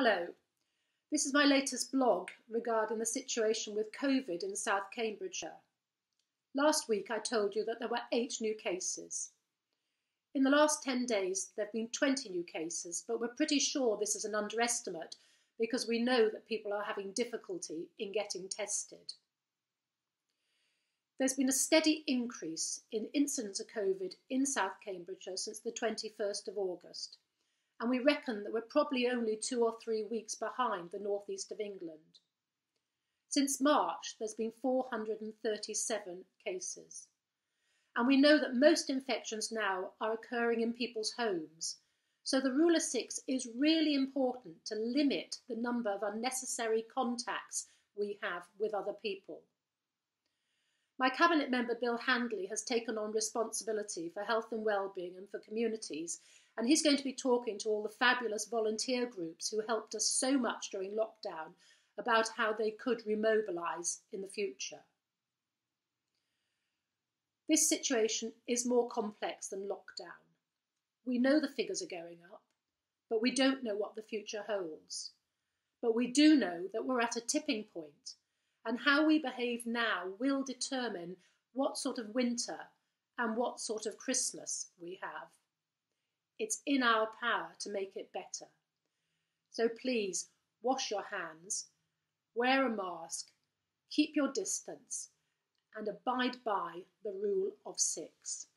Hello, this is my latest blog regarding the situation with COVID in South Cambridgeshire. Last week I told you that there were eight new cases. In the last 10 days there have been 20 new cases, but we're pretty sure this is an underestimate because we know that people are having difficulty in getting tested. There's been a steady increase in incidence of COVID in South Cambridgeshire since the 21st of August and we reckon that we're probably only two or three weeks behind the northeast of England. Since March, there's been 437 cases. And we know that most infections now are occurring in people's homes. So the rule of six is really important to limit the number of unnecessary contacts we have with other people. My Cabinet member Bill Handley has taken on responsibility for health and well-being and for communities and he's going to be talking to all the fabulous volunteer groups who helped us so much during lockdown about how they could remobilise in the future. This situation is more complex than lockdown. We know the figures are going up, but we don't know what the future holds. But we do know that we're at a tipping point, and how we behave now will determine what sort of winter and what sort of Christmas we have. It's in our power to make it better. So please wash your hands, wear a mask, keep your distance, and abide by the rule of six.